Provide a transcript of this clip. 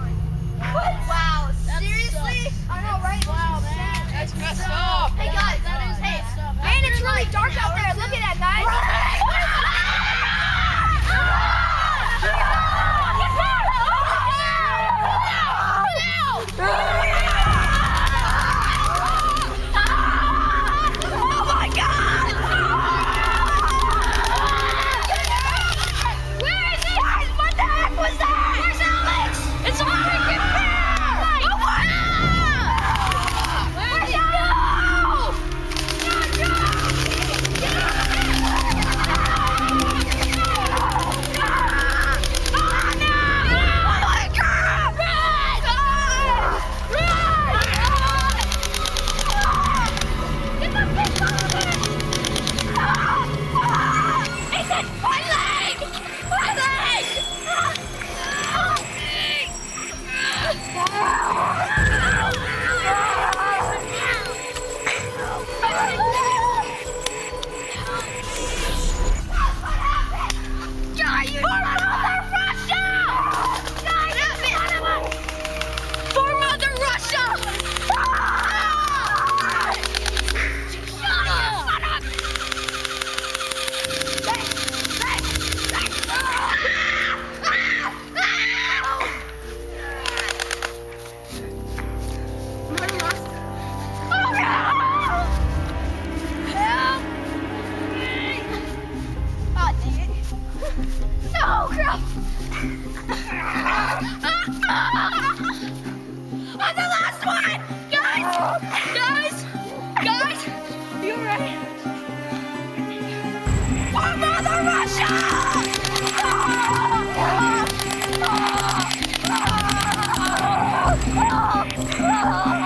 fine. 好